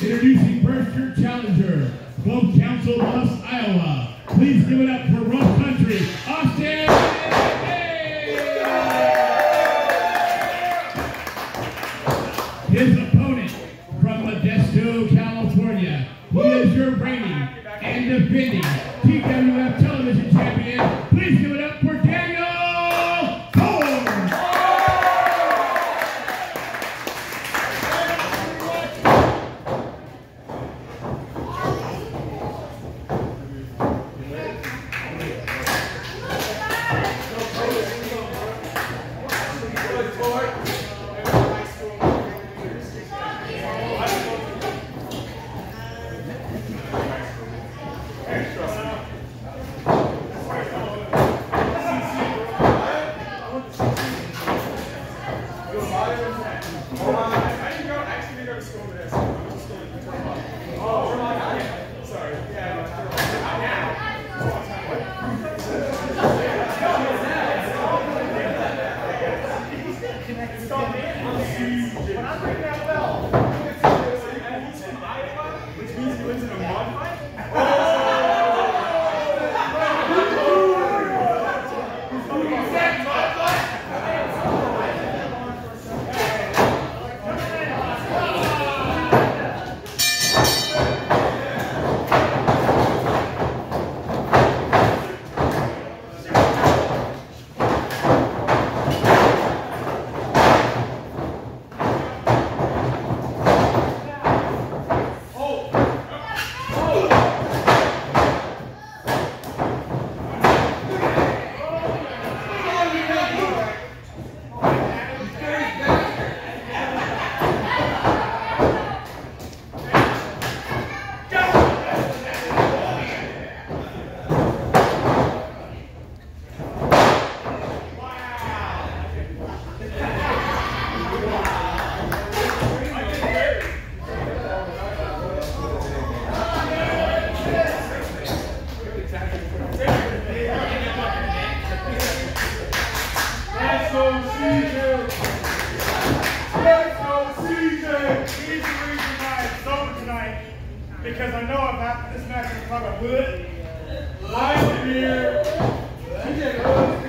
Introducing first-year challenger from Council Bluffs, Iowa. Please give it up for Russell. Música because I know if I, this match is probably wood, last year, she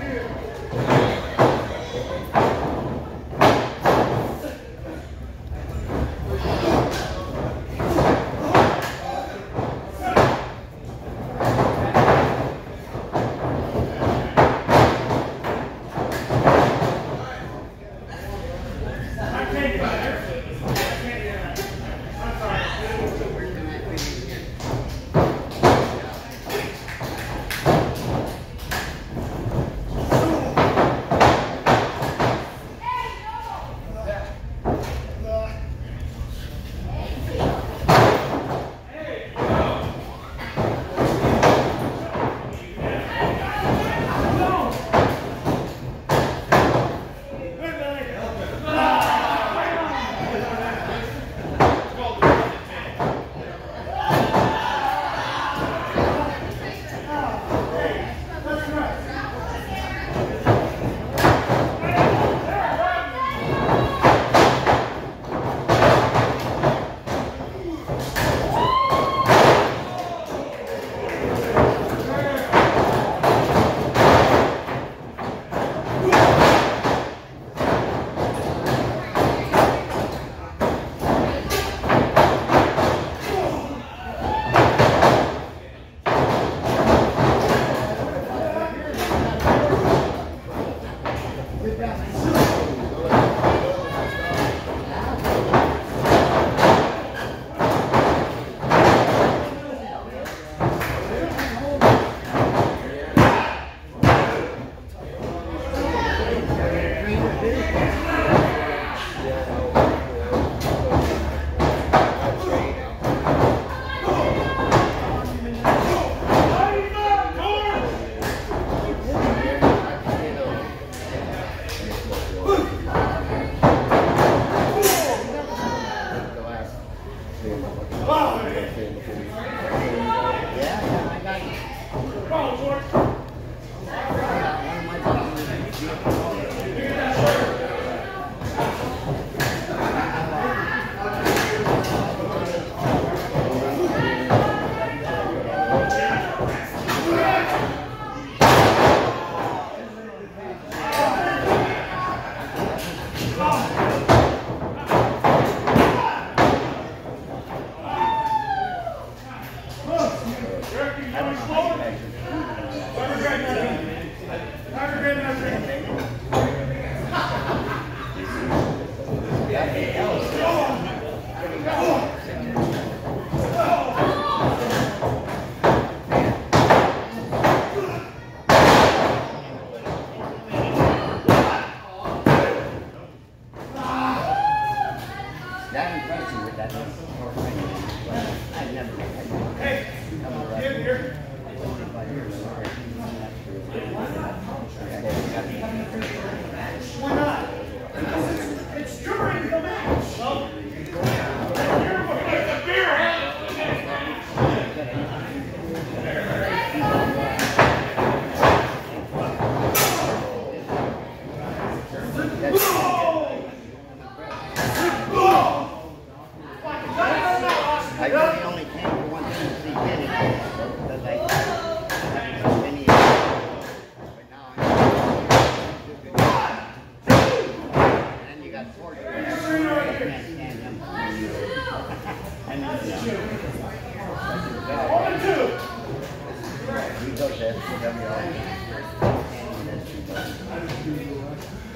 He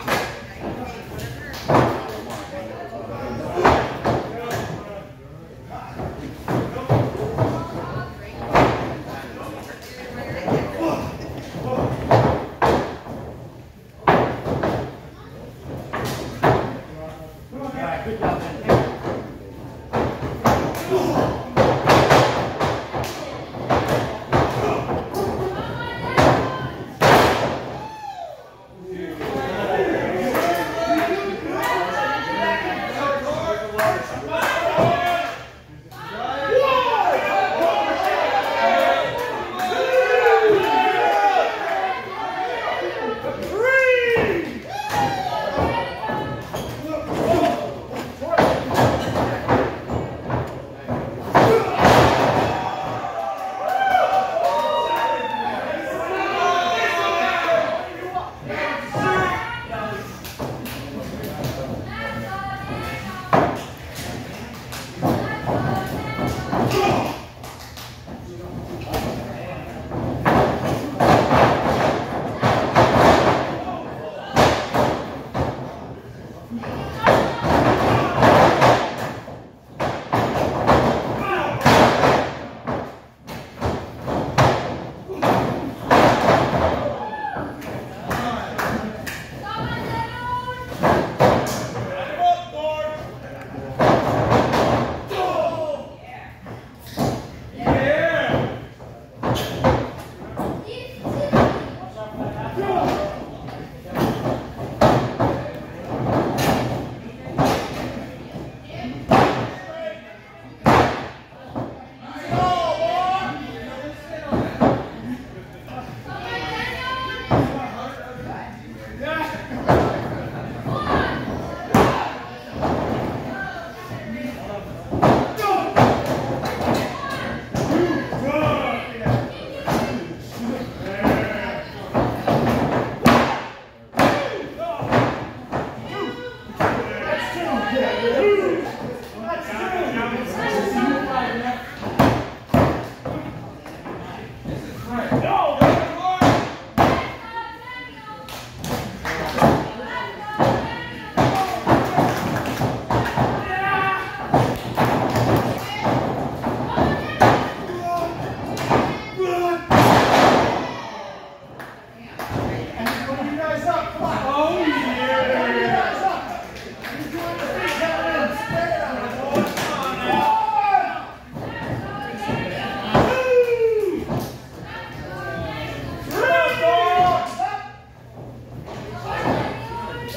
goes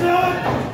加油